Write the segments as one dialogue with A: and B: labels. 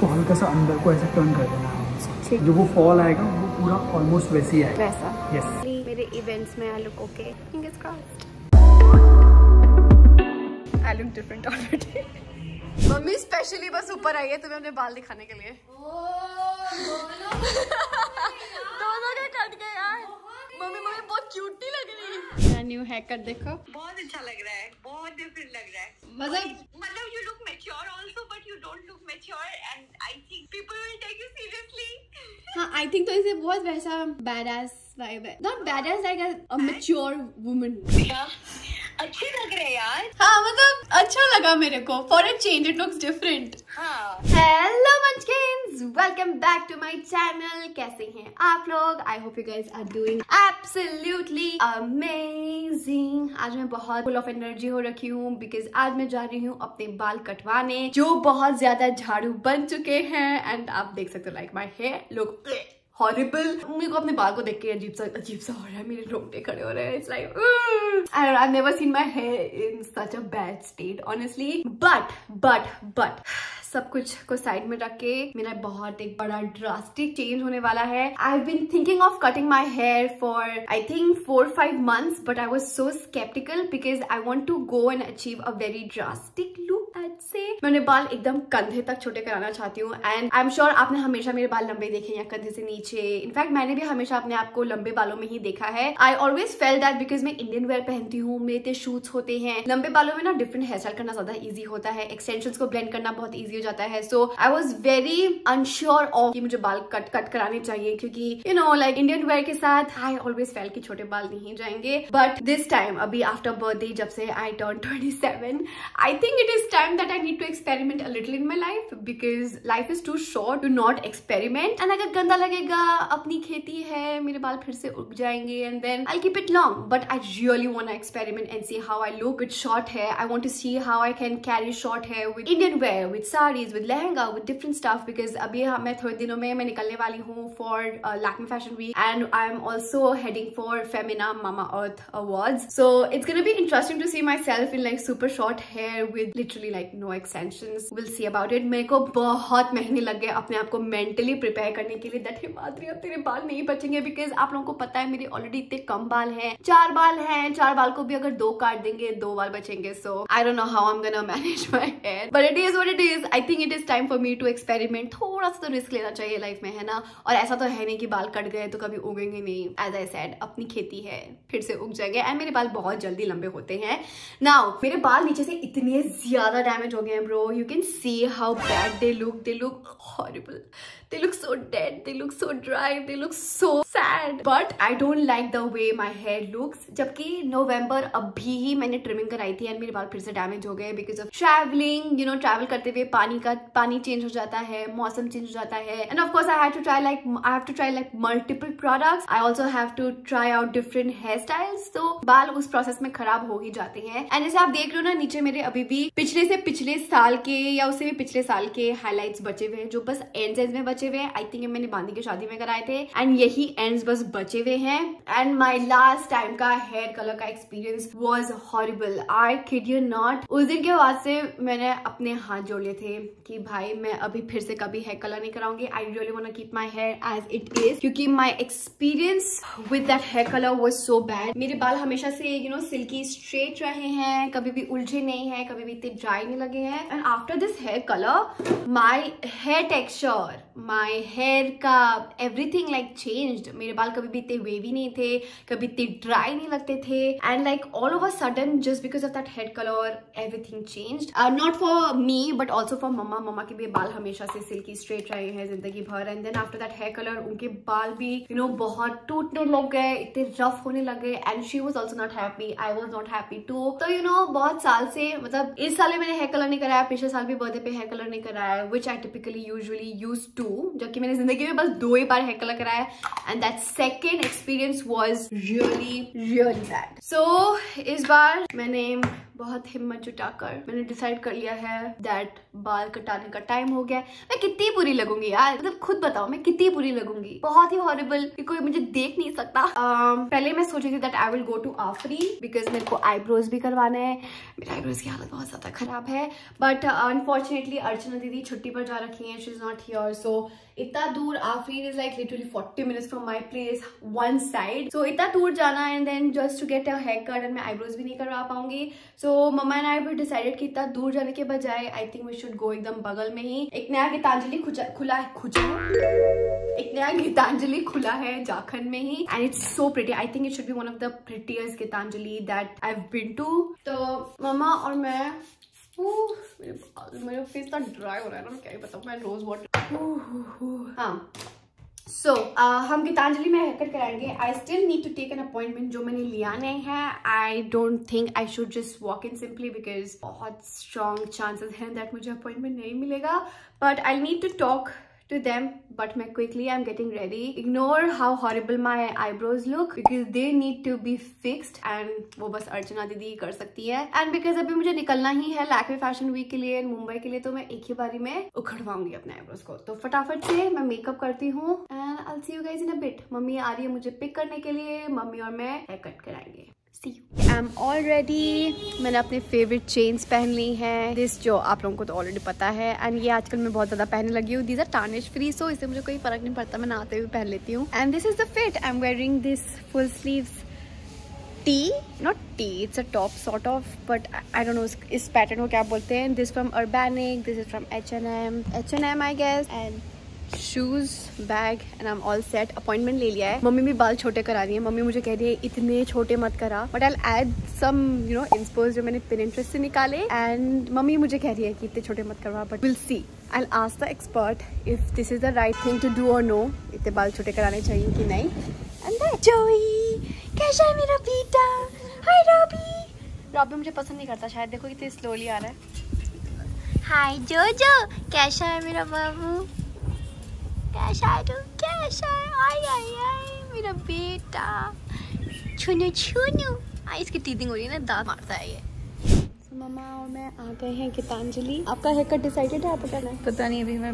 A: को हल्का सा अंदर को ऐसे टर्न कर देना
B: ठीक।
A: जो वो फॉल आएगा वो पूरा ऑलमोस्ट वैसे ही आएगा।
B: वैसा।
A: यस
B: मेरे इवेंट्स में I look okay fingers crossed I look different already mummy specially बस ऊपर आई है तुम्हें अपने बाल दिखाने के लिए। दोनों के कट गए यार। मम्मी मम्मी बहुत क्यूट नहीं लग रही मेरा न्यू कट देखो।
C: बहुत अच्छा लग रहा है बहुत डिफरेंट लग रहा है।
B: मतलब
C: मतलब you look mature also but you don't look mature and I think people will take you seriously
B: हाँ आई थिंक तो इसे बहुत वैसा बैड वाइब है। Not bad like a mature woman
C: अच्छे लग रहे हैं यार।
B: हाँ मतलब अच्छा लगा मेरे को। For a change it looks different
C: हाँ।
B: Hello munchkins welcome back to my channel कैसे हैं आप लोग? I hope you guys are doing absolutely amazing आज मैं बहुत फुल ऑफ़ एनर्जी हो रखी हूँ बिकॉज़ आज मैं जा रही हूँ अपने बाल कटवाने, जो बहुत ज़्यादा झाड़ू बन चुके हैं। एंड आप देख सकते हो like my hair look horrible मेरे को अपने बाल को देख के अजीब सा अजीब सा हो रहा है। मेरे रोंगटे खड़े हो रहे हैं। It's like I I never seen my hair in such a bad state honestly but but but सब कुछ को साइड में रख के मेरा बहुत एक बड़ा ड्रास्टिक चेंज होने वाला है। I been thinking of cutting my hair for I think four five months but I was so sceptical because I want to go and achieve a very drastic look eight से मैं अपने बाल एकदम कंधे तक छोटे कराना चाहती हूँ एंड आई एम श्योर आपने हमेशा मेरे बाल लंबे देखे या कंधे से नीचे। इनफैक्ट मैंने भी हमेशा अपने आप को लंबे बालों में ही देखा है। I always felt that because मैं इंडियन वेयर पहनती हूँ, मेरे शूट्स होते हैं। लंबे बालों में ना डिफरेंट हेयर स्टाइल करना ज़्यादा ईजी होता है एक्सटेंशन को ब्लेंड करना बहुत ईजी हो जाता है। So I was very unsure of कि मुझे बाल कट कट कराने चाहिए, क्योंकि you know like Indian wear के साथ आई ऑलवेज फेल कि छोटे बाल नहीं जाएँगे। बट दिस टाइम अभी आफ्टर बर्थडे जब से I turn twenty seven I think it is time that I need to experiment a little in my life because life is too short to not experiment and अगर गंदा लगेगा, अपनी खेती है, मेरे बाल फिर से उग जाएँगे and then I keep it long but I really want experiment and see how I look with short hair. I want to see how i can carry short hair with indian wear, with saris with lehenga with different stuff because अभी हाँ, मैं थोड़े दिनों में मैं निकलने वाली हूँ for Lakme fashion week and I am also heading for Femina Mamaearth award so it's gonna be interesting to see myself in like super short hair with literally like no extension will see about it मेरे को बहुत महीने लग गए अपने आप को mentally prepare करने के लिए. दट माधुरी अब तेरे बाल नहीं बचेंगे बिकॉज़ आप लोगों को पता है मेरे ऑलरेडी इतने कम बाल हैं. चार बाल हैं चार बाल को भी अगर दो काट देंगे दो बाल बचेंगे. So I don't know how am gonna manage my hair but it is what it is think it is time for me to experiment थोड़ा सा तो रिस्क लेना चाहिए लाइफ में, है ना? और ऐसा तो है नहीं कि बाल कट गए तो कभी उगेंगे नहीं। एज आई सैड अपनी खेती है, फिर से उग जाएँगे। एंड मेरे बाल बहुत जल्दी लंबे होते हैं। नाउ मेरे बाल नीचे से इतने ज़्यादा डैमेज हो गए हैं bro you can see how bad they look they look horrible they look so dead. They look so dry. They look so sad. But i don't like the way my hair looks. जबकि नवंबर अभी ही मैंने trimming कराई थी and मेरे बाल फिर से damage हो गए because of travelling you know travel करते हुए पानी का, पानी चेंज हो जाता है, मौसम चेंज हो जाता है. And of I have to try like I have to try like multiple products I also have to try out different hair styles तो बाल उस प्रोसेस में खराब हो ही जाते हैं. एंड जैसे आप देख रहे हो ना, नीचे मेरे अभी भी पिछले से पिछले साल के या उससे भी पिछले साल के हाईलाइट्स बचे हुए हैं, जो बस एंड एंड में बचे हुए हैं। आई थिंक मैंने बांदी की शादी में कराए थे। एंड यही एंड्स बस बचे हुए हैं। एंड माई लास्ट टाइम का हेयर कलर का experience was horrible I kid you not उस दिन के बाद से मैंने अपने हाथ जोड़ लिए थे कि भाई, मैं अभी फिर से कभी हेयर कलर नहीं कराऊँगी। I really want keep my hair as it is क्योंकि my experience with that hair colour was so bad मेरे बाल हमेशा से यू नो सिल्की स्ट्रेट रहे हैं, कभी भी उलझे नहीं है, कभी भी इतने ड्राई नहीं लगे हैं। And after this hair colour my hair texture my hair का एवरीथिंग लाइक चेंज्ड मेरे बाल कभी भी इतने वेवी नहीं थे कभी इतने ड्राई नहीं लगते थे. And like all over sudden just because of that head colour everything change not for me but also for mama mama के भी बाल हमेशा से सिल्की स्ट्रेट रहे हैं ज़िंदगी भर. And then after that hair colour उनके बाल भी यू you नो know, बहुत टूटने लग गए इतने रफ होने लगे. And she was also not happy I was not happy too तो यू नो बहुत साल से मतलब इस साल मैंने हेयर कलर नहीं कराया पिछले साल भी बर्थडे पे हेयर कलर नहीं कराया which I typically usually use to जबकि मैंने ज़िंदगी में बस दो ही बार हेयर कलर कराया and that second experience was really really bad so इस बार मैंने बहुत हिम्मत जुटाकर मैंने डिसाइड कर लिया है दैट बाल कटाने का टाइम हो गया। मैं कितनी बुरी लगूँगी यार? मतलब खुद बताओ मैं कितनी बुरी लगूँगी? बहुत ही हॉरिबल कि कोई मुझे देख नहीं सकता। Um, पहले मैं सोची थी that I will go to Aafreen because मेरे को आईब्रोज भी करवाना है। मेरे आईब्रोज की हालत बहुत ज़्यादा खराब है। बट अनफॉर्चुनेटली अर्चना दीदी छुट्टी पर जा रखी है she is not here so इतना दूर Aafreen is like literally 40 minutes from my place one side so इतना दूर जाना and then just to get a haircut and मैं आईब्रोज भी नहीं करवा पाऊँगी. सो मम्मा एंड आई भी डिसाइडेड कि इतना दूर जाने के बजाय I think we should go एकदम बगल में ही. एक नया गीतांजलि खुला खुजा एक नया गीतांजलि खुला है जाखन में ही. And it's so pretty I think it should be one of the prettiest Geetanjali that I have been to तो मम्मा और मैं मेरे फेस इतना ड्राई हो रहा है ना क्या ही बताऊँ मैं रोज वाटर हाँ। सो so, uh, हम गीतांजलि में हेयर कराएँगे। I still need to take an appointment जो मैंने लिया नहीं है। I don't think I should just walk in simply because बहुत स्ट्रॉन्ग चांसेस हैं दैट मुझे अपॉइंटमेंट नहीं मिलेगा। But I need to talk to them, but मैं quickly, I'm getting ready. Ignore how horrible my eyebrows look, because they need to be fixed, and वो बस अर्चना दीदी कर सकती है. And because अभी मुझे निकलना ही है लैकवे फ़ैशन वीक के लिए मुंबई के लिए तो मैं एक ही बारी में उखड़वाऊँगी अपने आईब्रोज को. तो फटाफट से मैं मेकअप करती हूँ and I see you guys in a bit mummy आ रही है मुझे पिक करने के लिए, मम्मी और मैं हेयर कट कराएँगे. आई एम ऑल रेडी मैंने अपने फेवरेट चेन्स पहन ली हैं। दिस जो आप लोगों को तो ऑलरेडी पता है। एंड ये आजकल मैं बहुत ज़्यादा पहनने लगी हूँ। These are tarnish free so इससे मुझे कोई फ़र्क नहीं पड़ता। मैं नहाते हुए पहन लेती हूँ। And this is the fit I am wearing this full sleeves T not T it's a top sort of but I don't know इस पैटर्न को क्या बोलते हैं? This from Urbanic this is from H and M H and M I guess and shoes bag and I am all set appointment ले लिया है। Mummy भी बाल छोटे करा रही है। मम्मी मुझे कह रही है, इतने छोटे मत करा। But I add some you know inspos जो मैंने पिन इंटरेस्ट से निकाले। एंड मम्मी मुझे कह रही है कि इतने छोटे मत करवा but will see I ask the expert if this is the right thing to do और नो इतने बाल छोटे कराने चाहिए कि नहीं। एंड कैसा है मेरा बेटा? हाय रॉबी रॉबी मुझे पसंद नहीं करता। शायद देखो कितनी स्लोली आ रहा है। हाय जो जो कैसा है मेरा बाबू कैसा तू कैसा आई आई आई मेरा बेटा छुनू छुनू इसकी टीथिंग हो रही है ना दांत मारता है ये मम्मा और मैं आ गए हैं गीतांजलि। आपका हेयर कट डिसाइडेड है आपको करना है?
D: पता नहीं अभी मैं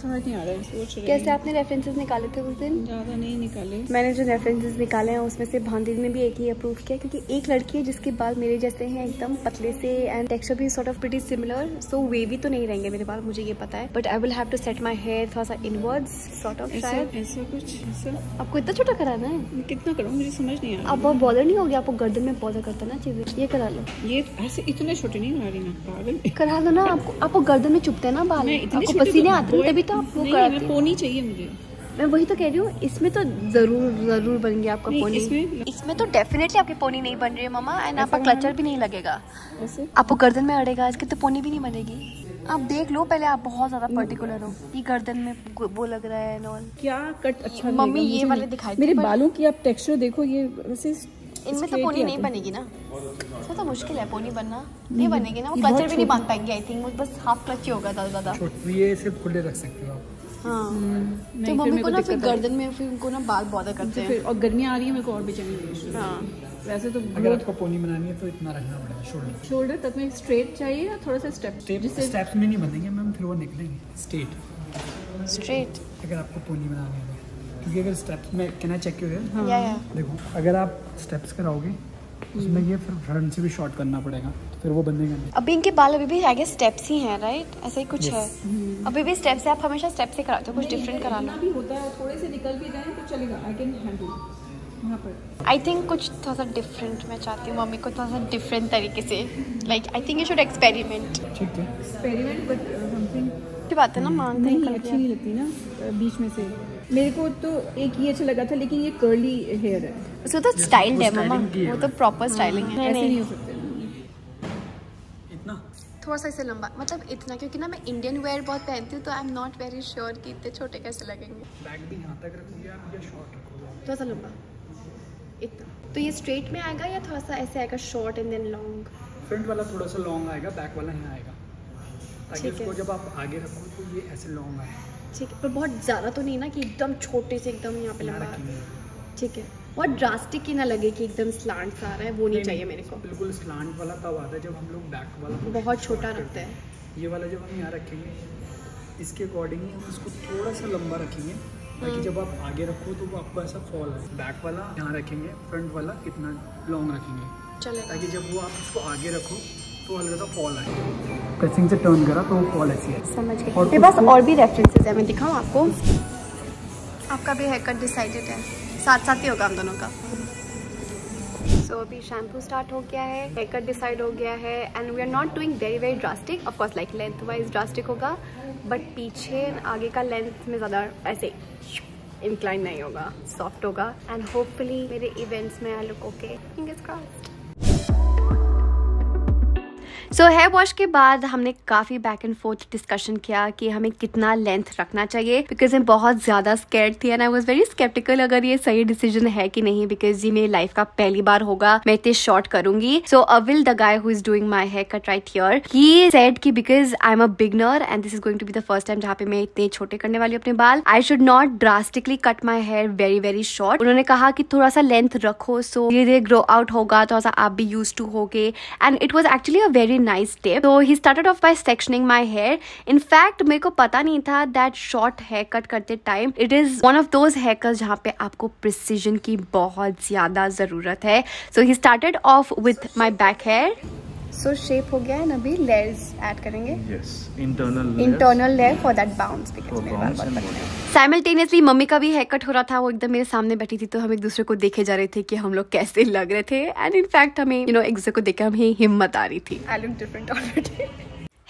D: समझ नहीं आ रहा है सोच रही
B: कैसे आपने रेफरेंसेस निकाले थे उस दिन?
D: ज़्यादा नहीं निकाले।
B: मैंने जो रेफरेंसेस निकाले हैं उसमें से भांदी ने भी एक ही अप्रूव किया क्योंकि एक लड़की है जिसके बाल मेरे जैसे हैं एकदम पतले से एंड टेक्सचर भी sort of pretty similar so वे भी तो नहीं रहेंगे मेरे बाल मुझे ये पता है। But I will have to set my hair थोड़ा सा इनवर्ड्स सॉर्ट ऑफ़ शायद।
D: ऐसा कुछ ऐसा?
B: आपको इतना छोटा कराना है?
D: कितना करूँ मुझे समझ नहीं आ रहा।
B: आप बहुत बॉलर नहीं होगी आपको गर्दन में बॉलर करता ना चीज़ें। ये करा लो।
D: ये ऐसे इतने छोटे नहीं करा रही ना पागल।
B: करा लो ना आपको आपको गर्दन में चुपते हैं ना बाल। आपको पसीने
D: तो-
B: आते हैं तभी तो आप वो हैं
D: पोनी चाहिए मुझे।
B: मैं वही तो कह रही हूँ इसमें तो ज़रूर ज़रूर बन गया आपका पोनी।
D: इसमें-
B: इसमें तो डेफिनेटली आपकी पोनी नहीं बन रही है मामा एंड आपका क्लचर भी नहीं लगेगा। आपको गर्दन में अड़ेगा इसकी तो पोनी भी नहीं बनेगी। आप देख लो पहले आप बहुत ज़्यादा पर्टिकुलर हो ये गर्दन में वो लग रहा है नॉल
D: क्या कट अच्छा
B: मम्मी ये वाले दिखाई
D: मेरे बालों की आप टेक्सचर देखो ये वैसे
B: इनमें तो पोनी नहीं बनेगी ना। इसमें तो मुश्किल है पोनी बनना। नहीं बनेगी ना वो क्लचर भी नहीं बाँध पाएँगे आई थिंक बस हाफ़ क्लच ही होगा ज़्यादा ज़्यादा।
A: छोट ये सिर्फ़ खुले रख सकते हो आप।
B: हाँ। तो मम्मी को ना फिर गर्दन में फिर उनको ना बाल बॉदर करते हैं।
D: फिर और गर्मियाँ आ रही है मेरे को और बेचैनी हो हाँ। वैसे तो
A: अगर आपको पोनी बनानी है तो इतना रखना पड़ेगा शोल्डर
D: शोल्डर तक में स्ट्रेट चाहिए या थोड़ा सा स्टेप
A: स्टेप स्टेप्स में नहीं बनेंगे मैम फिर वो निकलेंगे। स्ट्रेट
B: स्ट्रेट
A: अगर आपको पोनी बनानी है तो। क्योंकि अगर स्टेप्स में कैन आई चेक यू है।
B: या या
A: देखो अगर आप स्टेप्स कराओगे उसमें ये फिर फ्रंट से भी शॉर्ट करना पड़ेगा तो फिर वो बनेगा नहीं
B: अभी इनके बाल अभी भी आगे स्टेप्स ही हैं राइट ऐसा ही कुछ है। अभी भी स्टेप्स है आप हमेशा स्टेप से कराते हो कुछ डिफरेंट करा लो।
D: इतना भी होता है थोड़े से निकल भी जाए तो चलेगा आई कैन हैंडल वहाँ पर।
B: आई थिंक कुछ थोड़ा सा डिफरेंट मैं चाहती हूँ मम्मी को थोड़ा सा डिफरेंट तरीके से। Like I think you should experiment
A: ठीक है।
D: एक्सपेरिमेंट बट समथिंग
B: की बात है ना मानते
D: नहीं
B: हैं
D: अच्छी नहीं लगती ना बीच में से। मेरे को तो एक ये अच्छा लगा था लेकिन ये कर्ली हेयर है।
B: उसको तो स्टाइल्ड है मम्मा वो तो प्रॉपर स्टाइलिंग है
D: ऐसे नहीं हो सकते।
A: इतना?
B: थोड़ा सा इसे लंबा मतलब इतना क्योंकि ना मैं इंडियन वेयर बहुत पहनती हूँ तो I am not very sure कि इतने छोटे कैसे लगेंगे।
A: बैग भी यहाँ तक रखोगे या शॉर्ट रखोगे?
B: थोड़ा सा लंबा। इतना। तो ये स्ट्रेट में आएगा या थोड़ा सा ऐसे आएगा short and then long
A: front वाला थोड़ा सा लॉन्ग आएगा बैक वाला यहाँ आएगा। ताकि। उसको जब आप आगे रखो तो ये ऐसे लॉन्ग आए।
B: ठीक है पर बहुत ज़्यादा तो नहीं ना कि एकदम छोटे से एकदम यहाँ पे लंबा ठीक है बहुत ड्रास्टिक ही ना लगे कि एकदम स्लांट सा आ रहा है वो नहीं चाहिए मेरे को।
A: बिल्कुल स्लांट वाला तब आता है जब हम लोग बैक वाला
B: बहुत छोटा रखते हैं।
A: ये वाला जब हम यहाँ रखेंगे इसके अकॉर्डिंग हम इसको थोड़ा सा लंबा रखेंगे ताकि
B: हम्म।
A: जब आप आगे रखो तो वो आपको ऐसा फॉल है बैक वाला यहाँ रखेंगे फ्रंट वाला इतना लॉन्ग रखेंगे।
B: चलेगा।
A: ताकि जब वो आप इसको आगे रखो तो हल्का सा फॉल आए प्रेसिंग से टर्न करा तो फॉल ऐसी है।
B: समझ गए
A: और
B: मेरे पास
A: तो-
B: और भी रेफरेंसेस है मैं दिखाऊँ आपको? आपका भी हेयर कट डिसाइडेड है। साथ साथ ही होगा हम दोनों का। सो अभी शैम्पू स्टार्ट हो गया है हेयर कट डिसाइड हो गया है and we are not doing very very drastic of course like lengthwise drastic होगा बट पीछे आगे का लेंथ में ज़्यादा ऐसे इंक्लाइन नहीं होगा सॉफ्ट होगा एंड होपफुली मेरे इवेंट्स में I look okay fingers crossed so hair wash के बाद हमने काफ़ी बैक एंड फोर्थ डिस्कशन किया कि हमें कितना लेंथ रखना चाहिए बिकॉज़ मैं बहुत ज़्यादा स्केर्ड थी and I was very sceptical अगर ये सही डिसीज़न है कि नहीं बिकॉज़ ये मेरी लाइफ का पहली बार होगा, मैं इतने शॉर्ट करूँगी। So Avil the guy who is doing my haircut right here he said कि because I am a beginner and this is going to be the first time जहाँ पे मैं इतने छोटे करने वाली अपने बाल I should not drastically cut my hair very very short उन्होंने कहा कि थोड़ा सा लेंथ रखो सो धीरे धीरे ग्रो आउट होगा, थोड़ा सा आप भी यूज़ टू होगे। And it was actually a very nice tip तो he started off by sectioning my hair in fact मेरे को पता नहीं था शॉर्ट हेयर कट करते it is one of those haircut जहाँ पे आपको प्रिसीजन की बहुत ज़्यादा ज़रूरत है. So he started off with my back hair so shape हो गया है अभी लेयर्स ऐड करेंगे।
E: Yes internal
B: internal layer
E: for that bounce
B: simultaneously mummy का भी हेयर कट हो रहा था वो एकदम मेरे सामने बैठी थी तो हम एक दूसरे को देखे जा रहे थे कि हम लोग कैसे लग रहे थे। एंड इनफैक्ट हमें यू नो एक दूसरे को देखकर हमें हिम्मत आ रही थी। I look different already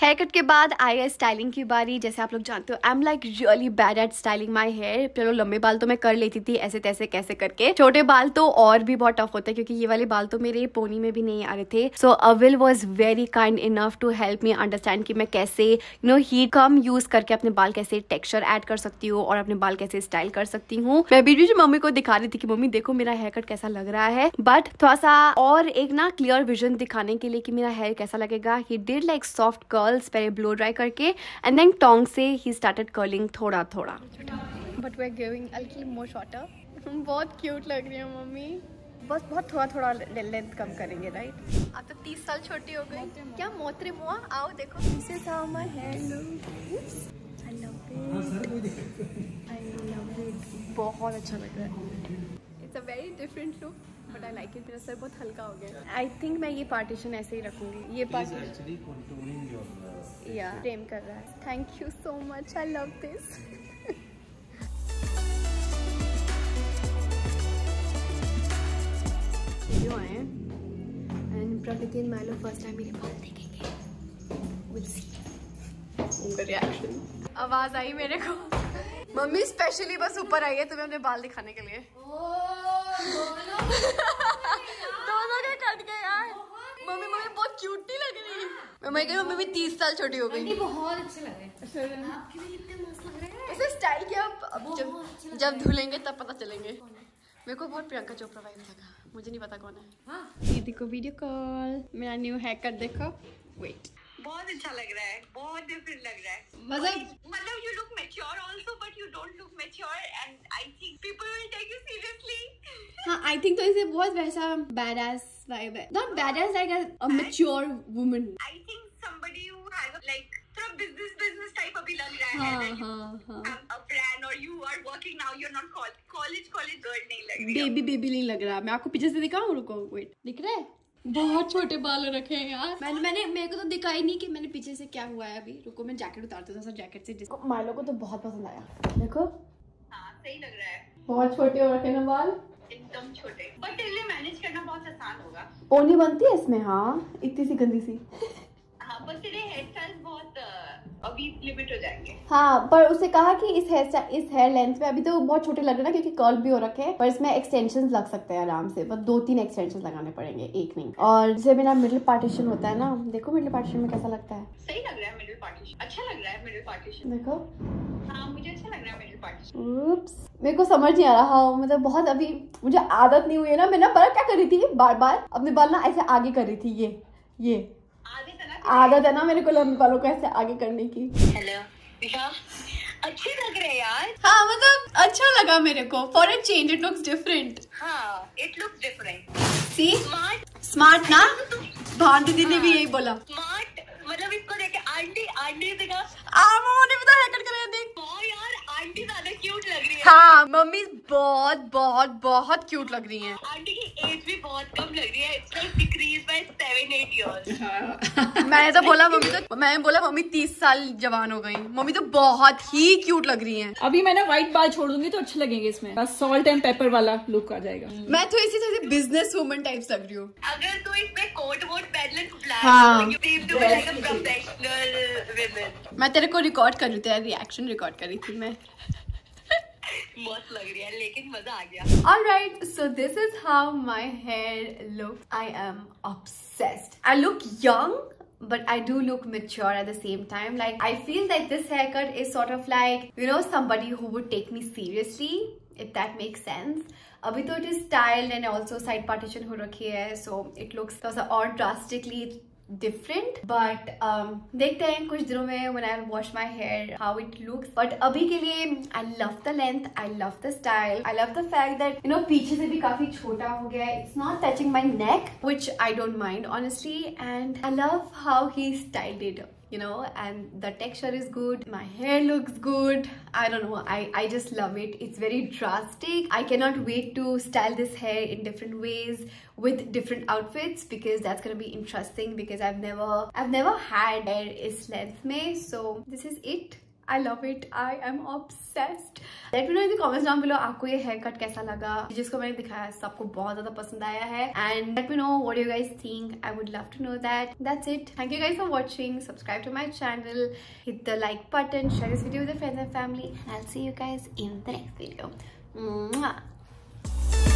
B: haircut के बाद आई है स्टाइलिंग की बारी, जैसे आप लोग जानते हो I am like really bad at styling my hair चलो, लंबे बाल तो मैं कर लेती थी, ऐसे तैसे कैसे करके। छोटे बाल तो और भी बहुत टफ होते हैं, क्योंकि ये वाले बाल तो मेरे पोनी में भी नहीं आ रहे थे। So Avil was very kind enough to help me understand कि मैं कैसे यू नो हीट कम यूज़ करके अपने बाल कैसे टेक्सचर ऐड कर सकती हूँ और अपने बाल कैसे स्टाइल कर सकती हूँ। मैं बीच बीच मम्मी को दिखा रही थी कि, मम्मी, देखो मेरा हेयर कट कैसा लग रहा है। बट थोड़ा सा और एक ना क्लियर विजन दिखाने के लिए कि मेरा हेयर कैसा लगेगा। He did like soft curls पहले ब्लो ड्राई करके एंड देन टोंग से ही स्टार्टेड कर्लिंग थोड़ा थोड़ा। बट वी आर गिविंग अल्की मोर शॉर्टर बहुत क्यूट लग रही है मम्मी। बस बहुत थोड़ा थोड़ा लेंथ कम करेंगे राइट आप तो तीस साल छोटी हो गई। क्या मोतरे मुआ? आओ देखो। This is how my hair look I love it I love it बहुत अच्छा लग रहा है। It's a very different look but I like it मेरा सर बहुत हल्का हो गया आई थिंक मैं ये पार्टीशन ऐसे ही रखूँगी ये पार्टीशन या फ्रेम कर रहा है thank you so much I love this video आए and Prakriti and Milo first time मेरे बाल देखेंगे. विल सी उनका रिएक्शन आवाज़ आई मेरे को। मम्मी स्पेशली बस ऊपर आई है तुम्हें अपने बाल दिखाने के लिए। दोनों के कट गए यार। मम्मी मम्मी बहुत क्यूट नहीं लग रही। मम्मी कह मम्मी भी तीस साल छोटी हो गई।
F: बहुत अच्छे लग रहे हैं। आपके भी कितने मस्त लग रहे हैं।
B: इसे स्टाइल किया अब जब जब धुलेंगे तब पता चलेंगे। मेरे को बहुत प्रियंका चोपड़ा वाइब लगा मुझे नहीं पता कौन है।
F: हाँ।
B: दीदी को वीडियो कॉल मेरा न्यू हैकर देखो। वेट
C: बहुत अच्छा लग रहा है बहुत डिफरेंट लग रहा है।
B: मतलब
C: मतलब you look mature also but you don't look mature and I think people will take you seriously
B: हाँ आई थिंक तो इसे बहुत वैसा बैडास वाइब है। Not badass like a mature woman
C: I think somebody who has like थोड़ा business business type अभी लग रहा है
B: हाँ हाँ हाँ।
C: a brand or you are working now you're not college college girl नहीं लग रही
B: बेबी बेबी नहीं लग रहा। मैं आपको पीछे से दिखाऊँ? रुको वेट दिख रहा है? बहुत छोटे बाल रखे हैं यार। मैंने मैंने मेरे को तो दिखाई नहीं कि मैंने पीछे से क्या हुआ है अभी। रुको मैं जैकेट उतारती हूँ जैकेट से माइलो को तो बहुत पसंद आया। देखो।
C: हाँ सही लग रहा है।
B: बहुत छोटे हो रखे ना बाल।
C: एकदम छोटे। बट इसलिए मैनेज करना बहुत आसान होगा।
B: ओनी बनती है इसमें हाँ। इतनी सी गंदी सी।
C: हाँ बस तेरे हेयर स्टाइल बहुत अभी लिमिट हो जाएँगे।
B: हाँ पर उसने कहा कि इस हेयर इस हेयर लेंथ में अभी तो बहुत छोटे लग रहे ना क्योंकि कर्ल भी हो रखे हैं पर इसमें एक्सटेंशन लग सकते हैं आराम से। बस दो तीन एक्सटेंशन लगाने पड़ेंगे एक नहीं। और जैसे मेरा मिडिल पार्टीशन होता है ना देखो मिडिल पार्टीशन में कैसा लगता है।
C: सही लग रहा है मिडिल पार्टीशन अच्छा लग रहा है मिडिल पार्टीशन
B: देखो।
C: हाँ मुझे अच्छा लग रहा है मिडिल पार्टीशन
B: मेरे को समझ नहीं आ रहा हाँ, मतलब बहुत अभी मुझे आदत नहीं हुई है ना मैं ना पता क्या कर रही थी बार बार अपने बाल ना ऐसे आगे कर रही थी ये ये। आदत है ना मेरे को लंबे बालों को ऐसे आगे करने की।
C: हेलो अच्छे लग रहे यार।
B: हाँ मतलब अच्छा लगा मेरे को। For a change it looks different
C: हाँ it looks different
B: see
C: smart
B: smart ना? भान दीदी ने भी यही बोला।
C: स्मार्ट मतलब इसको देखे आंटी आंटी दिखा
B: आ मम्मा ने करे देख
C: वाह यार आंटी ज़्यादा क्यूट लग रही है।
B: हाँ मम्मी बहुत बहुत बहुत क्यूट लग रही हैं।
C: आंटी की एज भी बहुत कम लग रही है it's like decrease by 7 8 years
B: मैंने तो बोला मम्मी तो मैंने बोला मम्मी तीस साल जवान हो गई। मम्मी तो बहुत ही क्यूट लग रही हैं।
D: अभी मैंने व्हाइट बाल छोड़ दूँगी तो अच्छे लगेंगे इसमें। बस सॉल्ट एंड पेपर वाला लुक आ जाएगा।
B: मैं तो इसी तरह बिज़नेस वुमन टाइप लग रही हूँ।
C: अगर तू इसमें कोट वोट पहन
B: हाँ।
C: वुमन
B: मैं तेरे को रिकॉर्ड कर रही थी रिएक्शन रिकॉर्ड कर रही थी मैं।
C: मस्त लग रही है लेकिन मजा आ गया
B: Alright, so this is how my hair looks. I am obsessed. I look young, but I do look mature at the same time. Like, I feel that this haircut is sort of like, you know, somebody who would take me seriously, if that makes sense. अभी तो it is styled and also side partition हो रखी है, so it looks थोड़ा सा और drastically different but um, देखते हैं कुछ दिनों में when I wash my hair how it looks but अभी के लिए I love the length I love the style I love the fact that you know पीछे से भी काफ़ी छोटा हो गया है it's not touching my neck which I don't mind honestly and I love how he styled it you know and the texture is good my hair looks good. I don't know i i just love it. It's very drastic. I cannot wait to style this hair in different ways with different outfits because that's gonna be interesting because i've never i've never had hair is length में so this is it I love it. I am obsessed. Let me know in the comments down below आपको ये hair cut कैसा लगा जिसको मैंने दिखाया सबको बहुत ज़्यादा पसंद आया है me know what you guys think. I would love to know that. That's it. Thank you guys for watching. Subscribe to my channel. Hit the like button. Share this video with your friends and family. And I'll see you guys in the next video. Mwah.